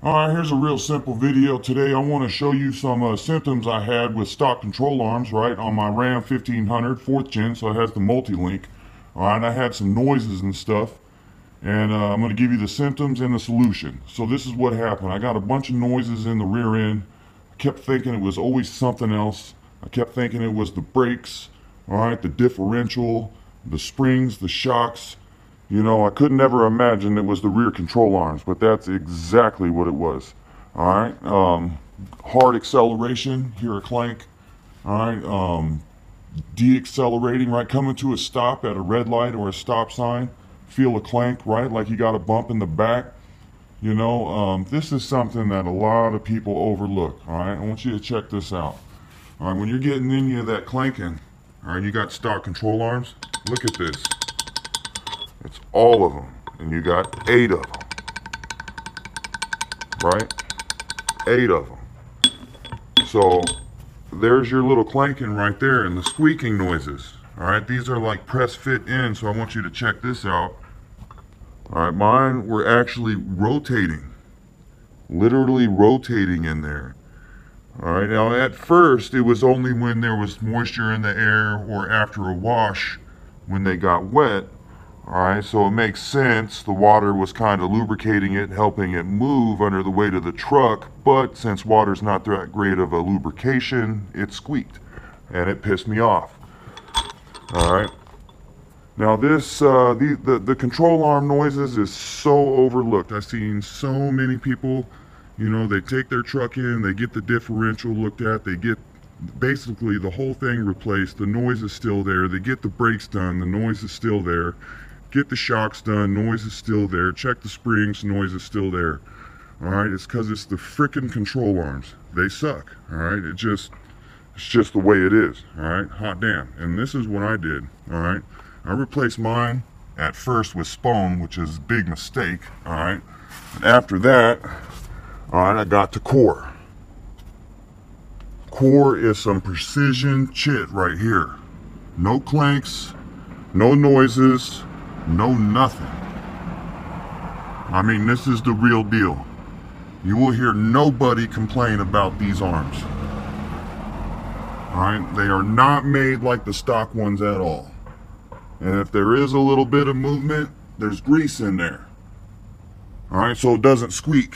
Alright, here's a real simple video. Today I want to show you some uh, symptoms I had with stock control arms, right, on my Ram 1500 4th gen, so it has the multi-link. Alright, I had some noises and stuff, and uh, I'm going to give you the symptoms and the solution. So this is what happened. I got a bunch of noises in the rear end. I kept thinking it was always something else. I kept thinking it was the brakes, alright, the differential, the springs, the shocks, you know, I could never imagine it was the rear control arms, but that's exactly what it was. All right, um, hard acceleration, hear a clank. All right, um, deaccelerating, right, coming to a stop at a red light or a stop sign, feel a clank, right, like you got a bump in the back. You know, um, this is something that a lot of people overlook. All right, I want you to check this out. All right, when you're getting any of that clanking, all right, you got stock control arms. Look at this. It's all of them. And you got eight of them. Right? Eight of them. So there's your little clanking right there and the squeaking noises. All right, these are like press fit in, so I want you to check this out. All right, mine were actually rotating, literally rotating in there. All right, now at first it was only when there was moisture in the air or after a wash when they got wet Alright, so it makes sense. The water was kind of lubricating it, helping it move under the weight of the truck, but since water's not that great of a lubrication, it squeaked. And it pissed me off. Alright. Now this, uh, the, the, the control arm noises is so overlooked. I've seen so many people, you know, they take their truck in, they get the differential looked at, they get basically the whole thing replaced, the noise is still there, they get the brakes done, the noise is still there, Get the shocks done, noise is still there. Check the springs, noise is still there. Alright, it's because it's the freaking control arms. They suck. Alright, it just, it's just the way it is. Alright, hot damn. And this is what I did. Alright, I replaced mine at first with Spohn, which is a big mistake. Alright, and after that, alright, I got to Core. Core is some precision chit right here. No clanks, no noises, no nothing. I mean, this is the real deal. You will hear nobody complain about these arms. Alright, they are not made like the stock ones at all. And if there is a little bit of movement, there's grease in there. Alright, so it doesn't squeak.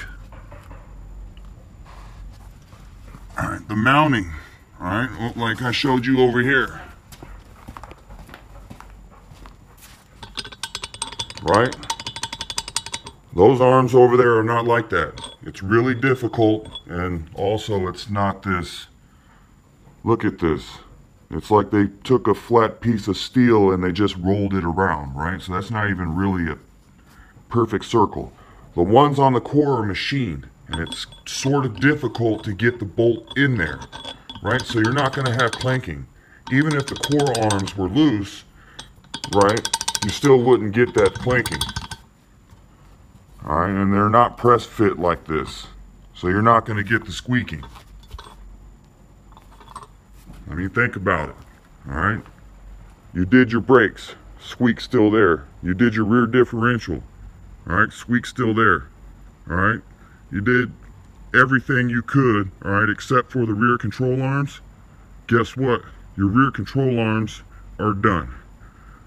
Alright, the mounting. Alright, like I showed you over here. Right? Those arms over there are not like that. It's really difficult, and also it's not this, look at this. It's like they took a flat piece of steel and they just rolled it around, right? So that's not even really a perfect circle. The ones on the core are machined, and it's sort of difficult to get the bolt in there, right? So you're not going to have clanking. Even if the core arms were loose, right? You still wouldn't get that clanking. Alright, and they're not press fit like this. So you're not going to get the squeaking. I mean, think about it. Alright? You did your brakes. Squeak still there. You did your rear differential. Alright? Squeak still there. Alright? You did everything you could, alright, except for the rear control arms. Guess what? Your rear control arms are done.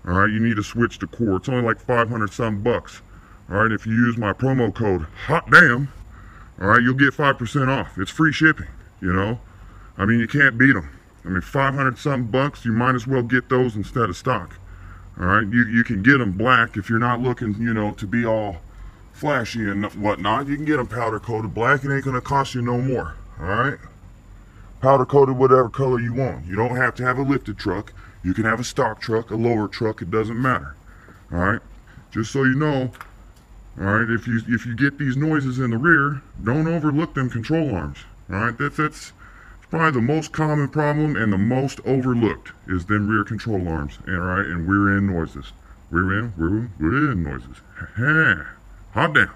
All right, you need to switch to core. It's only like 500 some bucks. All right, if you use my promo code hot damn, all right, you'll get 5% off. It's free shipping, you know. I mean, you can't beat them. I mean, 500 something bucks, you might as well get those instead of stock. All right, you, you can get them black if you're not looking, you know, to be all flashy and whatnot. You can get them powder coated black. It ain't going to cost you no more. All right, powder coated whatever color you want. You don't have to have a lifted truck. You can have a stock truck, a lower truck, it doesn't matter. All right, just so you know. All right, if you if you get these noises in the rear, don't overlook them control arms. All right, that's that's probably the most common problem and the most overlooked is them rear control arms. All right, and rear end noises. Rear end, rear, end noises. Hot damn.